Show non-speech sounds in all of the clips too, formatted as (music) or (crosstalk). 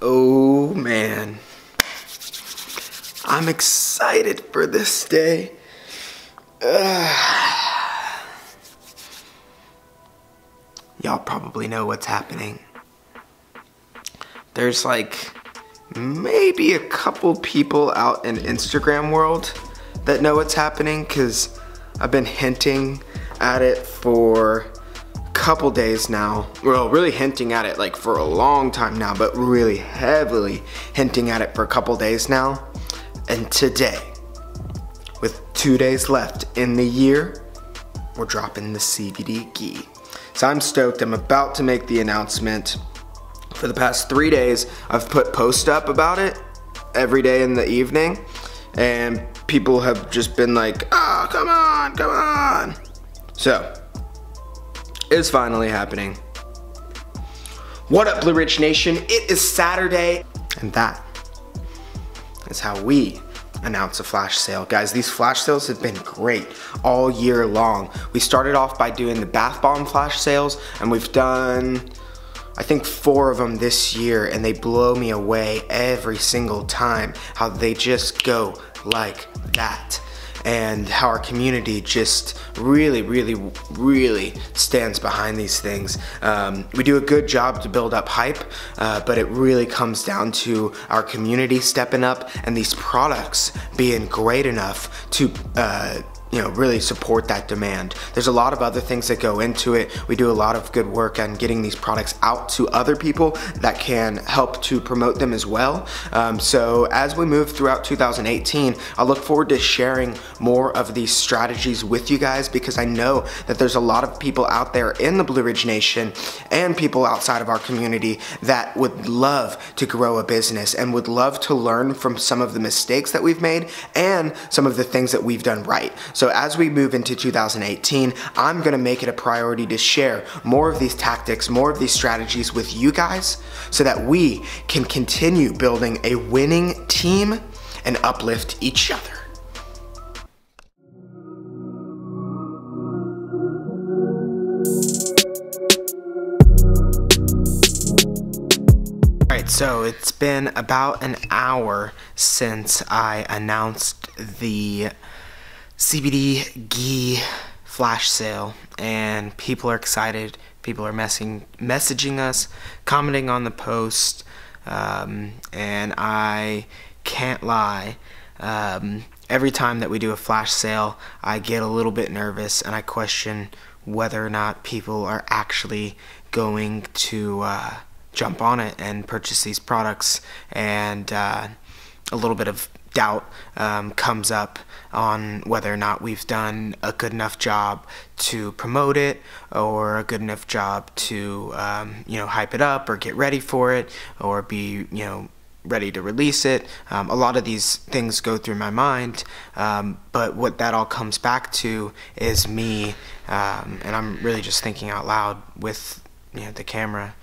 Oh man. I'm excited for this day. Y'all probably know what's happening. There's like maybe a couple people out in Instagram world that know what's happening because I've been hinting at it for couple days now. Well, really hinting at it like for a long time now, but really heavily hinting at it for a couple days now. And today, with two days left in the year, we're dropping the CBD ghee. So I'm stoked. I'm about to make the announcement. For the past three days, I've put post up about it every day in the evening, and people have just been like, "Ah, oh, come on, come on." So, it's finally happening. What up, Blue Ridge Nation? It is Saturday, and that is how we announce a flash sale. Guys, these flash sales have been great all year long. We started off by doing the bath bomb flash sales, and we've done, I think, four of them this year, and they blow me away every single time how they just go like that and how our community just really, really, really stands behind these things. Um, we do a good job to build up hype, uh, but it really comes down to our community stepping up and these products being great enough to uh, you know, really support that demand. There's a lot of other things that go into it. We do a lot of good work on getting these products out to other people that can help to promote them as well. Um, so as we move throughout 2018, I look forward to sharing more of these strategies with you guys because I know that there's a lot of people out there in the Blue Ridge Nation and people outside of our community that would love to grow a business and would love to learn from some of the mistakes that we've made and some of the things that we've done right. So as we move into 2018, I'm gonna make it a priority to share more of these tactics, more of these strategies with you guys so that we can continue building a winning team and uplift each other. So it's been about an hour since I announced the CBD ghee flash sale, and people are excited. People are messing, messaging us, commenting on the post, um, and I can't lie. Um, every time that we do a flash sale, I get a little bit nervous and I question whether or not people are actually going to uh, jump on it and purchase these products. And uh, a little bit of doubt um, comes up on whether or not we've done a good enough job to promote it or a good enough job to um, you know hype it up or get ready for it or be you know ready to release it. Um, a lot of these things go through my mind, um, but what that all comes back to is me, um, and I'm really just thinking out loud with you know the camera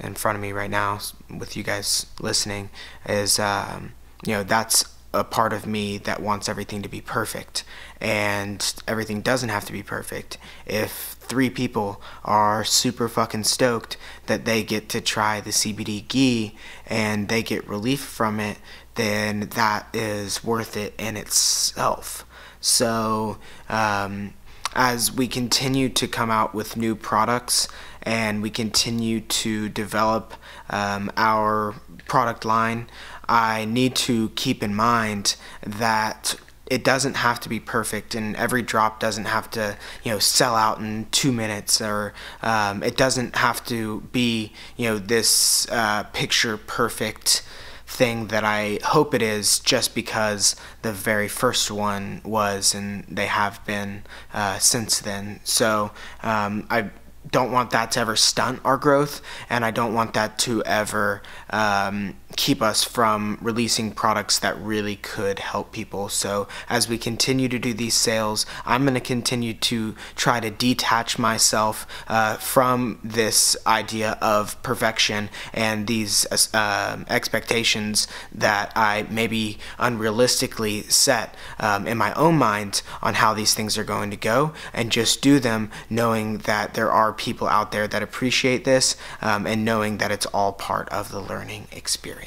in front of me right now with you guys listening. Is um, you know that's a part of me that wants everything to be perfect. And everything doesn't have to be perfect. If three people are super fucking stoked that they get to try the CBD ghee and they get relief from it then that is worth it in itself. So um, as we continue to come out with new products and we continue to develop um, our product line I need to keep in mind that it doesn't have to be perfect and every drop doesn't have to you know sell out in two minutes or um, it doesn't have to be you know this uh, picture perfect thing that I hope it is just because the very first one was and they have been uh, since then. So um, I don't want that to ever stunt our growth and I don't want that to ever um, keep us from releasing products that really could help people. So as we continue to do these sales, I'm going to continue to try to detach myself uh, from this idea of perfection and these uh, expectations that I maybe unrealistically set um, in my own mind on how these things are going to go and just do them knowing that there are people out there that appreciate this um, and knowing that it's all part of the learning experience.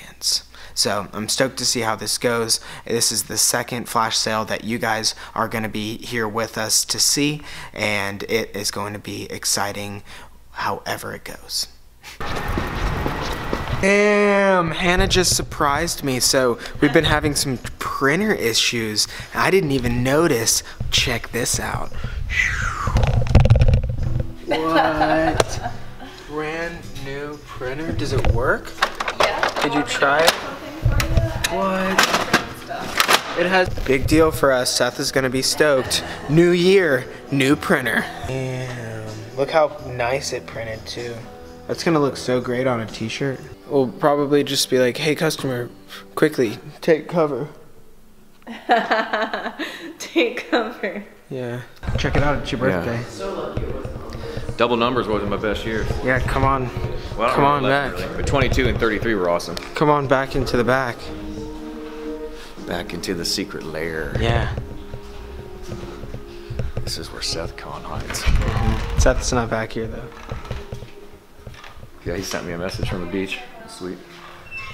So I'm stoked to see how this goes. This is the second flash sale that you guys are going to be here with us to see, and it is going to be exciting however it goes. Damn, Hannah just surprised me. So we've been having some printer issues. I didn't even notice. Check this out. (laughs) What? Brand new printer. Does it work? Yeah. Did you try it? What? It has big deal for us. Seth is gonna be stoked. New year, new printer. Damn. Look how nice it printed too. That's gonna look so great on a t-shirt. We'll probably just be like, hey customer, quickly, take cover. (laughs) Take cover. Yeah. Check it out, it's your Yeah. birthday. Double numbers wasn't my best year. Yeah, come on. Well, come on back. really, But 22 and 33 were awesome. Come on back into the back. Back into the secret lair. Yeah. This is where Seth Con hides. Seth's not back here though. Yeah, he sent me a message from the beach. Sweet.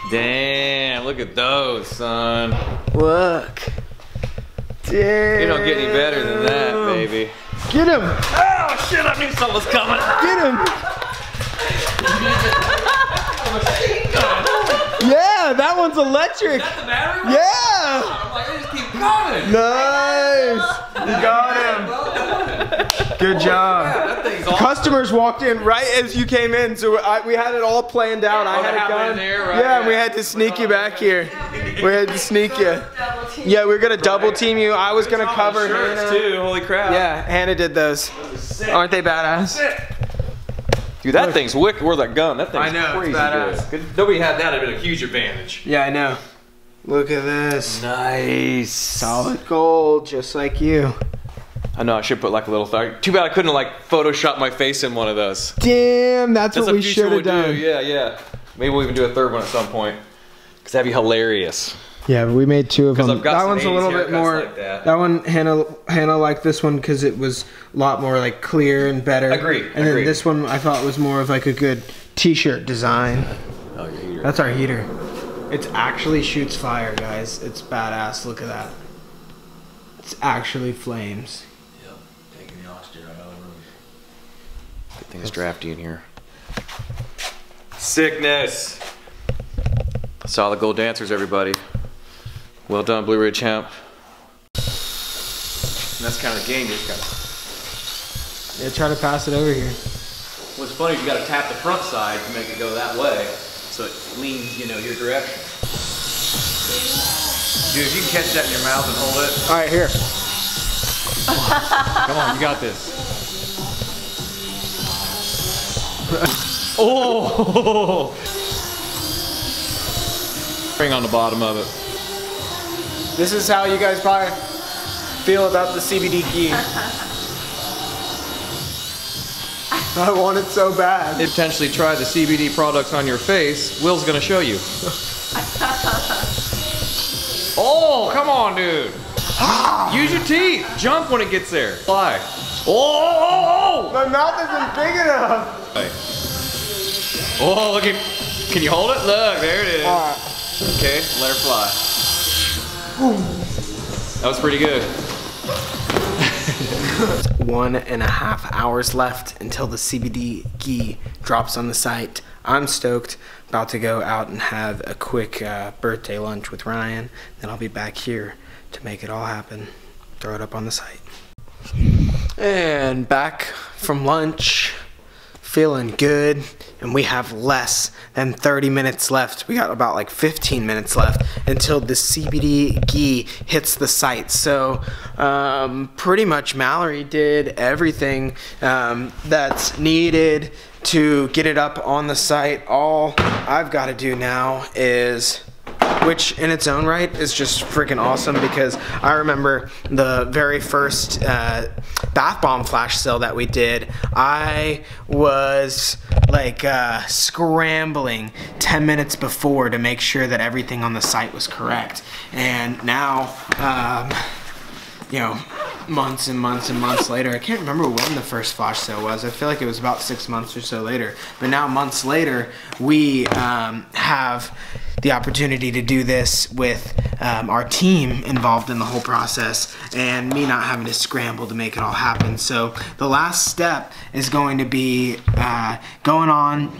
Damn, look at those, son. Look. Damn. You don't get any better than that, baby. Get him! Oh shit, I knew something was coming. Get him! Yeah, that one's electric. The battery one? Yeah! I'm like, they just keep coming. Nice! You got him. Good oh, job. That thing's awesome. Customers walked in right as you came in, so I, we had it all planned out. I Oh, had they it have it done. in there, right, yeah, and we had to sneak you back here. We had to sneak you. Yeah, we were gonna double team you. I was gonna cover shirts Hannah. too. Holy crap. Yeah, Hannah did those. Aren't they badass? Dude, that thing's wicked. Where's that gun? That thing's I know, crazy badass. good. If Nobody had that. It'd been a huge advantage. Yeah, I know. Look at this. Nice. Solid gold, just like you. I know. I should put like a little. Th- Too bad I couldn't like Photoshop my face in one of those. Damn, that's, That's what we should have done. do. Yeah, yeah. Maybe we'll even do a third one at some point. Cause that'd be hilarious. Yeah, we made two of them. I've got That some one's a little bit more. like that. one Hannah Hannah liked this one because it was a lot more like clear and better. Agreed, And then this one I thought was more of like a good T-shirt design. Oh, your heater. That's our heater. It actually shoots fire, guys. It's badass. Look at that. It's actually flames. Yep, taking the oxygen out of the room. Good thing it's drafty in here. Sickness. Solid gold dancers, everybody. Well done, Blue Ridge Champ. And that's kind of the game. You just got. Yeah, try to pass it over here. What's funny is you got to tap the front side to make it go that way, so it leans, you know, your direction. Dude, if you can catch that in your mouth and hold it, All right, here. (laughs) come on, you got this. (laughs) oh! (laughs) Ring on the bottom of it. This is how you guys probably feel about the CBD ghee. (laughs) I want it so bad. potentially try the CBD products on your face, Will's gonna show you. (laughs) oh, come on, dude. Ah. Use your teeth. Jump when it gets there. Fly. Oh, oh, oh, oh. My mouth isn't big enough. oh, oh. Oh, look at. Can you hold it? Look, there it is. Okay, let her fly. (sighs) That was pretty good. (laughs) One and a half hours left until the CBD ghee drops on the site. I'm stoked. About to go out and have a quick uh, birthday lunch with Ryan. Then I'll be back here to make it all happen. Throw it up on the site. And back from lunch, feeling good. And we have less than 30 minutes left. We got about like 15 minutes left until the CBD ghee hits the site. So, um, pretty much Mallory did everything um, that's needed to get it up on the site. All I've got to do now is which in its own right is just freaking awesome because I remember the very first uh, bath bomb flash sale that we did. I was like uh, scrambling 10 minutes before to make sure that everything on the site was correct. And now, um, you know, months and months and months later. I can't remember when the first flash sale was. I feel like it was about six months or so later. But now, months later, we um, have the opportunity to do this with um, our team involved in the whole process and me not having to scramble to make it all happen. So, the last step is going to be uh, going on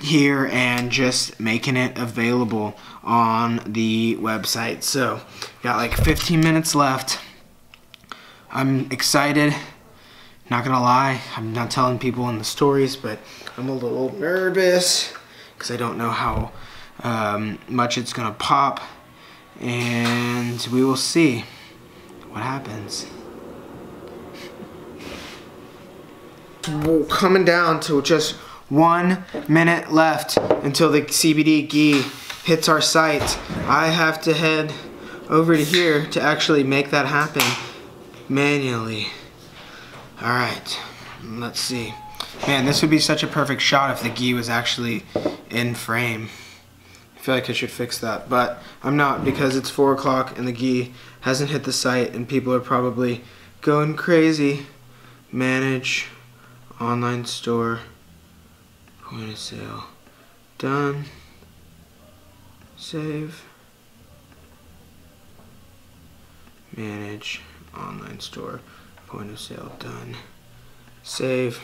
here and just making it available on the website. So, got like 15 minutes left. I'm excited. Not gonna lie, I'm not telling people in the stories, but I'm a little nervous because I don't know how um, much it's gonna pop, and we will see what happens. We're coming down to just one minute left until the CBD ghee hits our site. I have to head over to here to actually make that happen manually. All right, let's see. Man, this would be such a perfect shot if the ghee was actually in frame. I feel like I should fix that, but I'm not because it's four o'clock and the ghee hasn't hit the site and people are probably going crazy. Manage online store point of sale done save manage online store. Point of sale done. Save.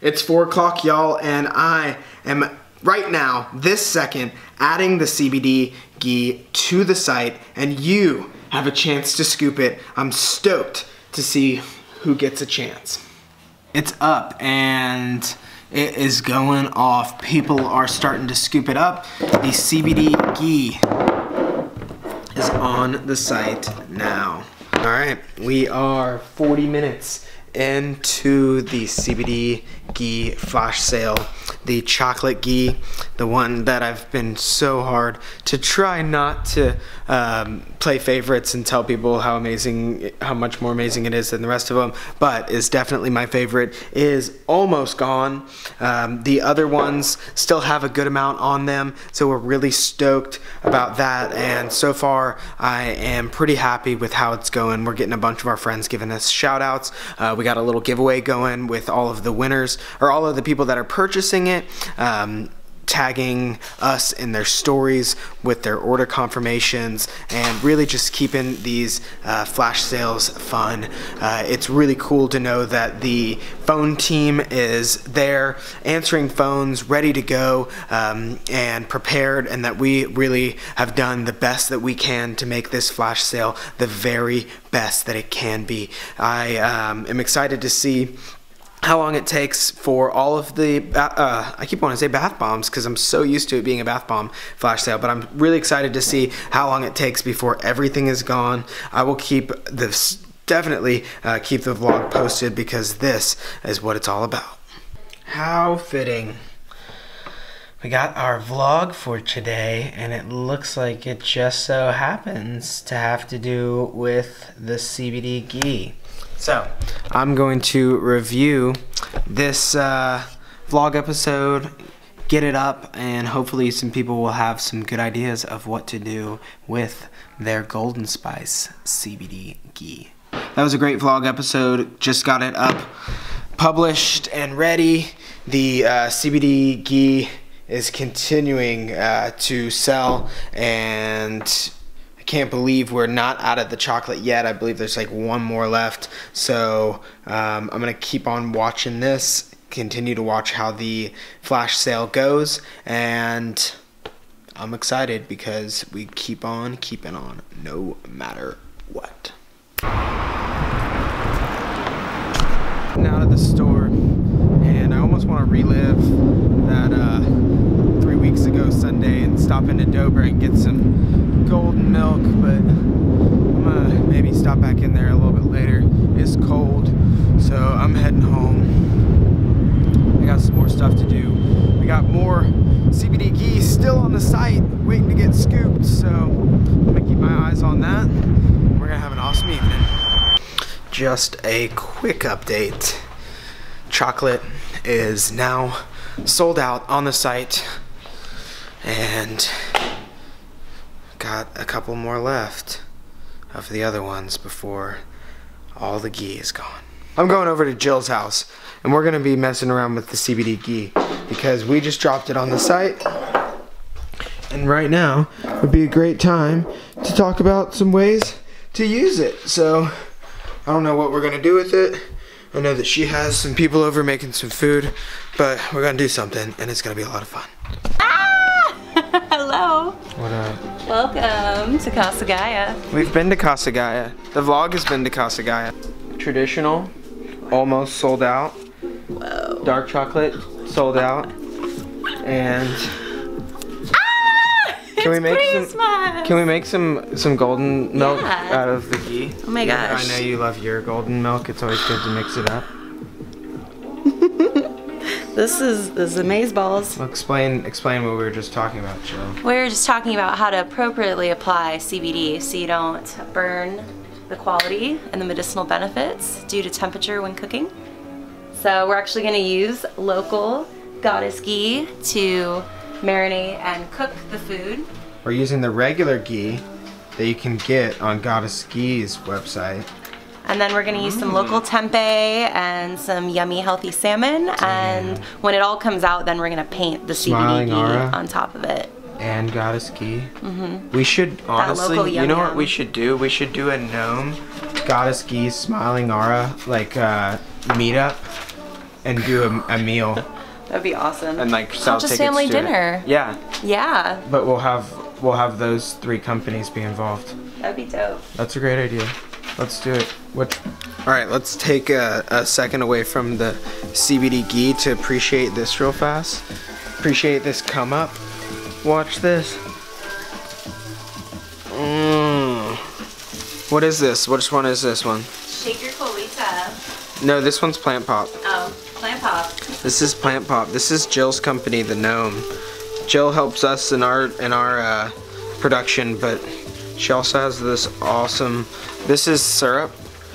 It's four o'clock y'all and i am right now this second adding the cbd ghee to the site and you have a chance to scoop it. I'm stoked to see who gets a chance. It's up and it is going off. People are starting to scoop it up. The CBD ghee is on the site now. All right, we are 40 minutes into the CBD ghee flash sale. The chocolate ghee, the one that I've been so hard to try not to um, play favorites and tell people how amazing, how much more amazing it is than the rest of them, but is definitely my favorite, is almost gone. Um, the other ones still have a good amount on them, so we're really stoked about that. And so far, I am pretty happy with how it's going. We're getting a bunch of our friends giving us shout outs. Uh, we got a little giveaway going with all of the winners or all of the people that are purchasing it. Um, tagging us in their stories with their order confirmations and really just keeping these uh, flash sales fun. Uh, it's really cool to know that the phone team is there answering phones, ready to go, um, and prepared, and that we really have done the best that we can to make this flash sale the very best that it can be. I um, am excited to see how long it takes for all of the uh, I keep wanting to say bath bombs because I'm so used to it being a bath bomb flash sale but I'm really excited to see how long it takes before everything is gone. I will keep this definitely uh, keep the vlog posted because this is what it's all about. How fitting. We got our vlog for today and it looks like it just so happens to have to do with the CBD ghee so, I'm going to review this uh, vlog episode, get it up, and hopefully some people will have some good ideas of what to do with their Golden Spice CBD ghee. That was a great vlog episode. Just got it up, published, and ready. The uh, CBD ghee is continuing uh, to sell and can't believe we're not out of the chocolate yet. I believe there's like one more left. So um, I'm going to keep on watching this, continue to watch how the flash sale goes, and I'm excited because we keep on keeping on no matter what. Out of the store, and I almost want to relive that uh, three weeks ago Sunday and stop into Dobra and get some golden milk, but I'm gonna maybe stop back in there a little bit later. It's cold, so I'm heading home. I got some more stuff to do. We got more CBD ghee still on the site, waiting to get scooped, so I'm gonna keep my eyes on that. We're gonna have an awesome evening. Just a quick update. Chocolate is now sold out on the site and got a couple more left of the other ones before all the ghee is gone. I'm going over to Jill's house and we're gonna be messing around with the CBD ghee because we just dropped it on the site. And right now would be a great time to talk about some ways to use it. So I don't know what we're gonna do with it. I know that she has some people over making some food, but we're gonna do something and it's gonna be a lot of fun. Ah! (laughs) Hello. What up? Welcome to Casa Gaia. We've been to Casa Gaia. The vlog has been to Casa Gaia. Traditional, almost sold out. Whoa. Dark chocolate, sold out. And ah! can we make some? Can we make some some golden milk Yeah. out of the ghee? Oh my gosh. I know you love your golden milk. It's always good to mix it up. This is this is amaze balls. Well, explain explain what we were just talking about, Jill. We were just talking about how to appropriately apply CBD so you don't burn the quality and the medicinal benefits due to temperature when cooking. So we're actually going to use local goddess ghee to marinate and cook the food. We're using the regular ghee that you can get on Goddess Ghee's website. And then we're gonna use some local tempeh and some yummy healthy salmon. And when it all comes out, then we're gonna paint the Smiling CBD on top of it. and Goddess Ghee. Mm-hmm. We should honestly, you yum know what yum. we should do? We should do a gnome Goddess Ghee Smiling Aura like uh, meetup and do a, a meal (laughs) That'd be awesome. and like sell just family to it. dinner. Yeah, yeah, but we'll have we'll have those three companies be involved. that'd be dope. That's a great idea. Let's do it. Which? All right, let's take a, a second away from the CBD ghee to appreciate this real fast. Appreciate this come up. Watch this. Mmm. What is this? Which one is this one? Shake your colita. No, this one's Plant Pop. Oh, plant pop. This is Plant Pop. This is Jill's company, the Gnome. Jill helps us in our in our uh, production, but she also has this awesome. This is syrup.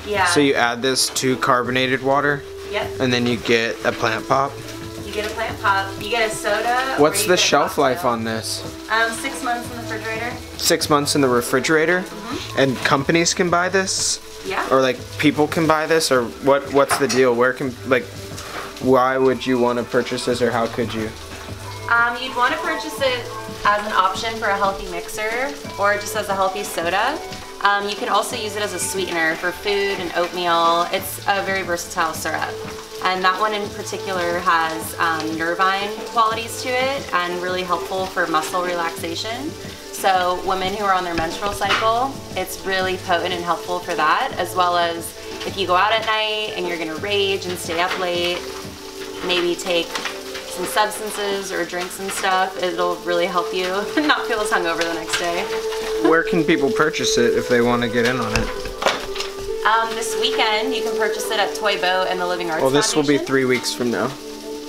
Yeah. So you add this to carbonated water, Yep. and then you get a plant pop. You get a plant pop. You get a soda. What's the shelf life on this? Um, six months in the refrigerator. Six months in the refrigerator, Mhm. and companies can buy this, Yeah. or like people can buy this, or what? What's the deal? Where can like? Why would you want to purchase this, or how could you? Um, you'd want to purchase it as an option for a healthy mixer or just as a healthy soda. Um, you can also use it as a sweetener for food and oatmeal. It's a very versatile syrup. And that one in particular has um, nervine qualities to it and really helpful for muscle relaxation. So women who are on their menstrual cycle, it's really potent and helpful for that, as well as if you go out at night and you're gonna rage and stay up late, maybe take some substances or drinks and stuff, it'll really help you (laughs) not feel as hungover the next day. Where can people purchase it if they want to get in on it? Um, this weekend, you can purchase it at Toy Boat and the Living Arts Well, this will be three weeks from now.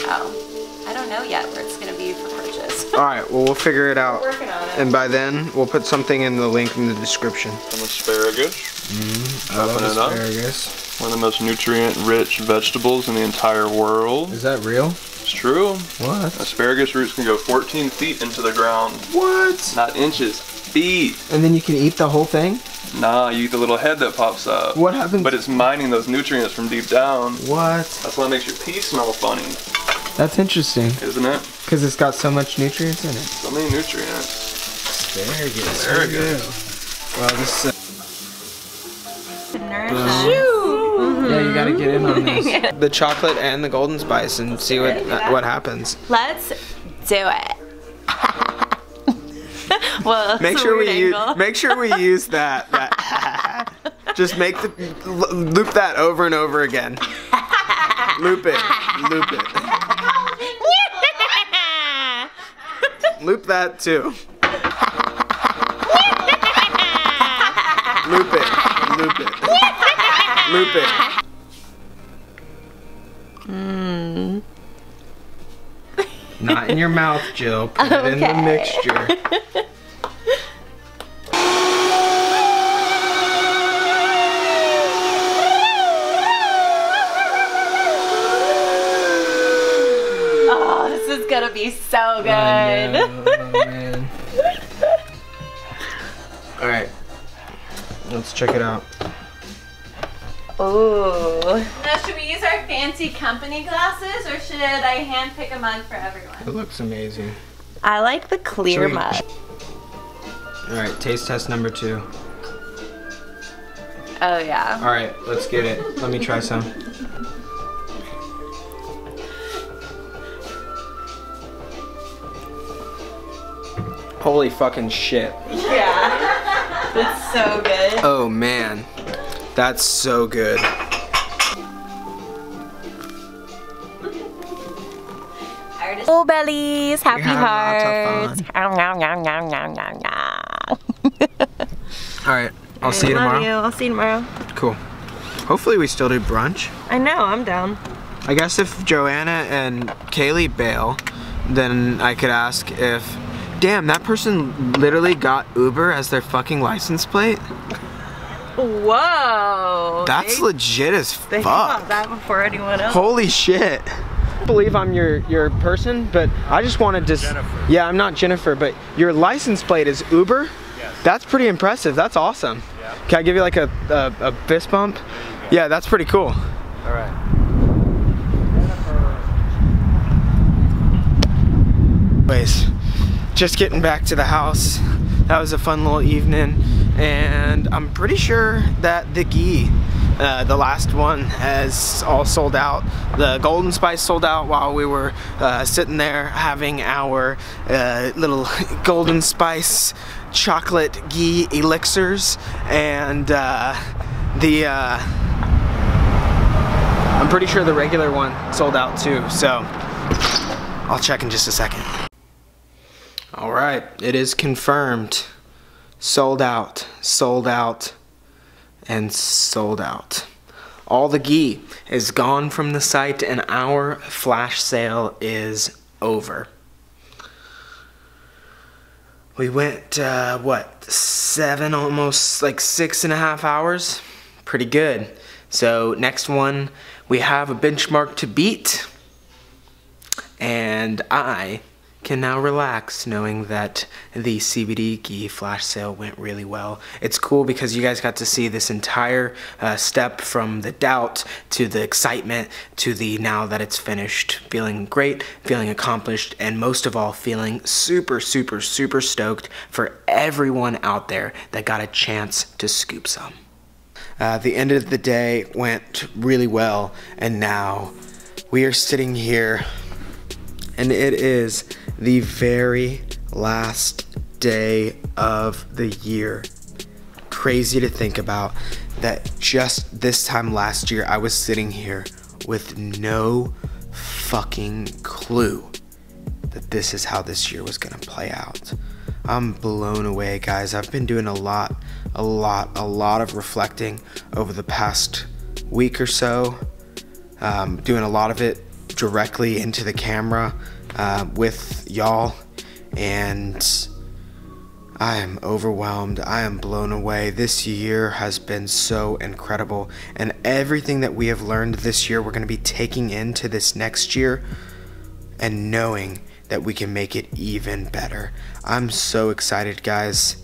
Oh, I don't know yet where it's gonna be for purchase. (laughs) All right, well, we'll figure it out. We're Working on it. And by then, we'll put something in the link in the description. Some asparagus, I love Chopping it up. asparagus. one of the most nutrient-rich vegetables in the entire world. Is that real? It's true. What? Asparagus roots can go 14 feet into the ground, What? not inches, feet. And then you can eat the whole thing? Nah, you eat the little head that pops up. What happens? But it's mining those nutrients from deep down. What? That's why it makes your pee smell funny, That's interesting. isn't it? Because it's got so much nutrients in it. So many nutrients. Asparagus. Asparagus. Well, this is. Nourish Yeah, you gotta get in on this. (laughs) the chocolate and the golden spice and see what uh, what happens. Let's do it. (laughs) well, Make sure we weird use make sure we use that. that (laughs) just make the loop that over and over again. Loop it. Loop it. Loop that too. Loop it. Loop it. Loop it. Mm. Not in your mouth, Jill. Put it in the mixture. Oh, this is gonna be so good. I know, man. All right. Let's check it out. Ooh. Now, should we use our fancy company glasses or should I hand pick a mug for everyone? It looks amazing. I like the clear Sweet. mug. All right, taste test number two. Oh, yeah. All right, let's get it. Let me try some. Holy fucking shit. Yeah. It's so good. Oh man, that's so good. Oh, bellies. Happy Yeah, hearts. Nom, nom, nom, nom, nom, nom, nom. All right, I'll see you Love tomorrow. you. I'll see you tomorrow. Cool. Hopefully we still do brunch. I know. I'm down. I guess if Joanna and Kaylee bail, then I could ask if, damn, that person literally got Uber as their fucking license plate. Whoa. That's they, legit as fuck. they thought fuck. that before anyone else. Holy shit. Believe I'm your your person, but I just wanted to. s- Yeah, I'm not Jennifer, but your license plate is Uber. Yes. That's pretty impressive. That's awesome. Yeah. Can I give you like a a, a fist bump? Yeah, that's pretty cool. All right. Anyways, just getting back to the house. That was a fun little evening, and I'm pretty sure that the ghee, uh, the last one, has all sold out. The Golden Spice sold out while we were uh, sitting there having our uh, little (laughs) Golden Spice chocolate ghee elixirs, and uh, the. Uh, I'm pretty sure the regular one sold out too, so I'll check in just a second. All right, it is confirmed. Sold out, sold out, and sold out. All the ghee is gone from the site, and our flash sale is over. We went, uh, what, seven, almost like six and a half hours? Pretty good. So, next one, we have a benchmark to beat and I can now relax knowing that the CBD ghee flash sale went really well. It's cool because you guys got to see this entire uh, step from the doubt to the excitement to the now that it's finished, feeling great, feeling accomplished, and most of all, feeling super, super, super stoked for everyone out there that got a chance to scoop some. Uh, the end of the day went really well, and now we are sitting here, and it is the very last day of the year. Crazy to think about that just this time last year, I was sitting here with no fucking clue that this is how this year was gonna play out. I'm blown away, guys. I've been doing a lot, a lot, a lot of reflecting over the past week or so. Um, doing a lot of it directly into the camera uh, with y'all, and I am overwhelmed. I am blown away. This year has been so incredible, and everything that we have learned this year, we're going to be taking into this next year and knowing that we can make it even better. I'm so excited, guys.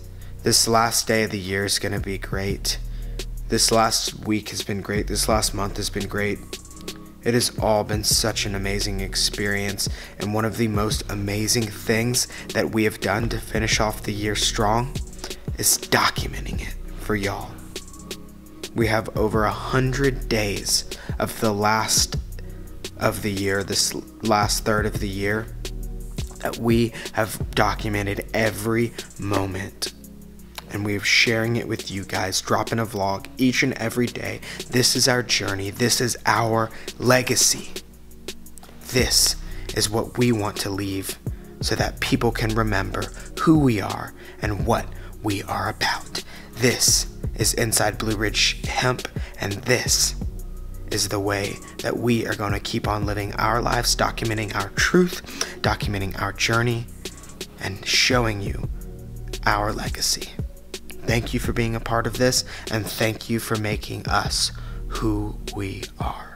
This last day of the year is going to be great. This last week has been great. This last month has been great. It has all been such an amazing experience, and one of the most amazing things that we have done to finish off the year strong is documenting it for y'all. We have over a hundred days of the last of the year, this last third of the year, that we have documented every moment. And we're sharing it with you guys, dropping a vlog each and every day. This is our journey. This is our legacy. This is what we want to leave so that people can remember who we are and what we are about. This is Inside Blue Ridge Hemp, and this is the way that we are going to keep on living our lives, documenting our truth, documenting our journey, and showing you our legacy. Thank you for being a part of this, and thank you for making us who we are.